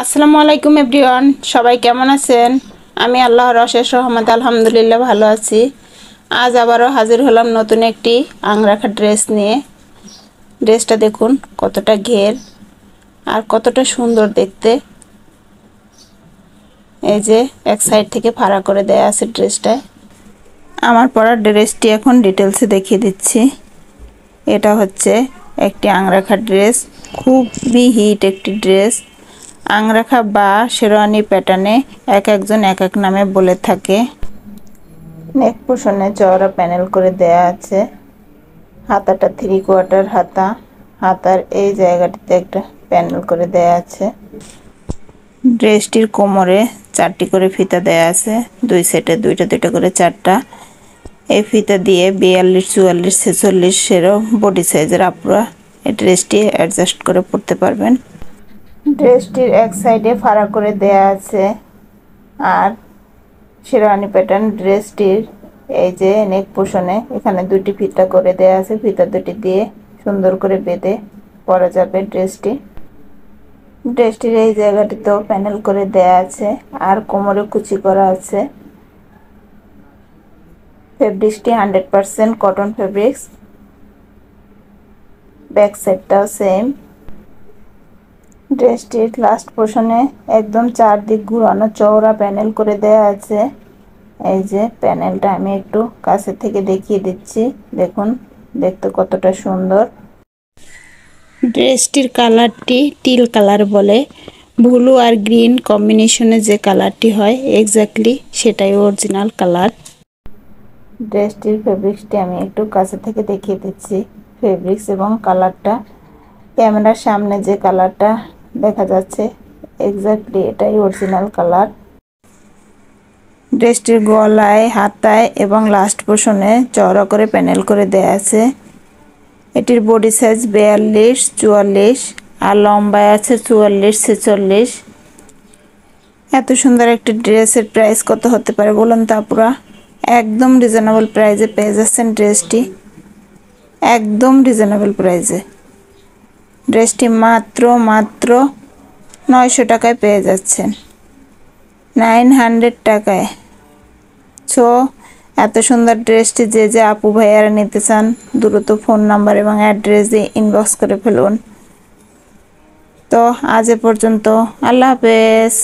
আসসালামু আলাইকুম এভরিওয়ান, সবাই কেমন আছেন? আমি আল্লাহর অশেষ রহমত আলহামদুলিল্লাহ ভালো আছি। আজ আবারও হাজির হলাম নতুন একটি আংরাখা ড্রেস নিয়ে। ড্রেসটা দেখুন, কতটা ঘের আর কতটা সুন্দর দেখতে। এই যে এক সাইড থেকে ফাড়া করে দেয়া আছে ড্রেসটায়। আমার পরার ড্রেসটি এখন ডিটেলসে দেখিয়ে দিচ্ছি। এটা হচ্ছে একটি আংরাখা ড্রেস, খুবই হিট একটি ড্রেস। আংরাখা বা শেরওয়ানি প্যাটার্নে এক একজন এক এক নামে বলে থাকে। নেক পোষণে চওড়া প্যানেল করে দেয়া আছে। হাতাটা থ্রি কোয়ার্টার হাতা। হাতার এই জায়গাটিতে একটা প্যানেল করে দেয়া আছে। ড্রেসটির কোমরে চারটি করে ফিতা দেয়া আছে। দুই সেটে দুইটা দুইটা করে চারটা। এই ফিতা দিয়ে বিয়াল্লিশ, চুয়াল্লিশ ছেচল্লিশেরও বডি সাইজের আপুরা এই ড্রেসটি অ্যাডজাস্ট করে পরতে পারবেন। ড্রেসটির এক সাইডে ফাড়া করে দেয়া আছে। আর শেরওয়ানি প্যাটার্ন ড্রেসটির এই যে নেক পোষণে এখানে দুটি ফিতা করে দেয়া আছে। ফিতা দুটি দিয়ে সুন্দর করে বেঁধে পরা যাবে ড্রেসটি। ড্রেসটির এই জায়গাটিতেও প্যানেল করে দেয়া আছে। আর কোমরে কুচি করা আছে। ফেব্রিক্সটি hundred percent cotton fabrics back সাইডটাও সেম ড্রেসটির লাস্ট পোর্শনে একদম চারদিক ঘুরানো চওড়া প্যানেল করে দেয়া আছে। এই যে প্যানেলটা আমি একটু কাছে থেকে দেখিয়ে দিচ্ছি। দেখুন দেখতে কতটা সুন্দর। ড্রেসটির কালারটি টিল কালার বলে। ব্লু আর গ্রিন কম্বিনেশনে যে কালারটি হয় এক্স্যাক্টলি সেটাই অরিজিনাল কালার ড্রেসটির ফেব্রিক্সটি আমি একটু কাছে থেকে দেখিয়ে দিচ্ছি। ফেব্রিক্স এবং কালারটা ক্যামেরার সামনে যে কালারটা দেখা যাচ্ছে এক্স্যাক্টলি এটাই অরিজিনাল কালার ড্রেসটির গলায়, হাতায় এবং লাস্ট পোষণে চওড়া করে প্যানেল করে দেয়া আছে। এটির বডি সাইজ বিয়াল্লিশ, চুয়াল্লিশ আর লম্বায় আছে চুয়াল্লিশ, ছেচল্লিশ। এত সুন্দর একটি ড্রেসের প্রাইস কত হতে পারে বলুন তো আপুরা? একদম রিজনেবল প্রাইসে পেয়ে যাচ্ছেন ড্রেসটি একদম রিজনেবল প্রাইসে ড্রেসটি মাত্র মাত্র নয়শো টাকায় পেয়ে যাচ্ছেন। নাইন হান্ড্রেড টাকায়। ছো, এত সুন্দর ড্রেসটি যে যে আপু ভাইয়ারা নিতে চান, দ্রুত ফোন নাম্বার এবং অ্যাড্রেস দিয়ে ইনবক্স করে ফেলুন। তো, আজ এ পর্যন্ত, আল্লাহ হাফেজ।